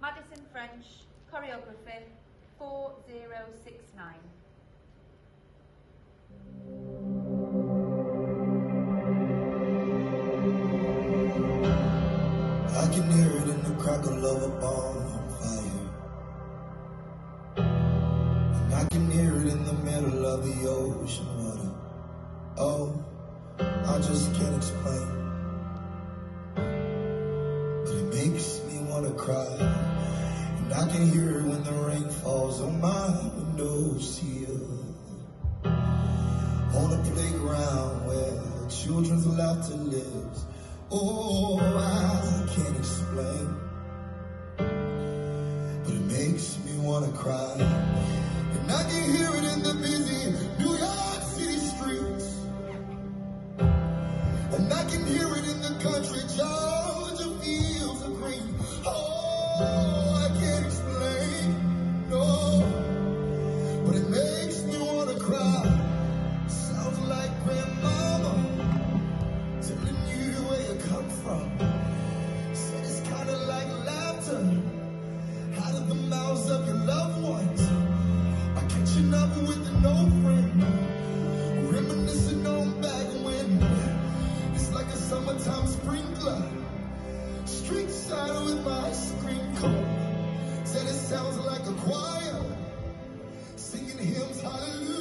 Madison French, choreography 4069. I can hear it in the crackle of a bonfire. And I can hear it in the middle of the ocean water. Oh, I just can't explain. But it makes me wanna cry. I can hear it when the rain falls on my window sill. On a playground where children's laughter lives. Oh, I can't explain. But it makes me wanna cry. And I can hear it in the busy New York City streets. And I can hear it in the country, Georgia fields of green. Oh, from. Said it's kinda like laughter out of the mouths of your loved ones. Or catching up with an old friend, reminiscing on back when. It's like a summertime sprinkler, street side with my ice cream. Said it sounds like a choir singing hymns, hallelujah.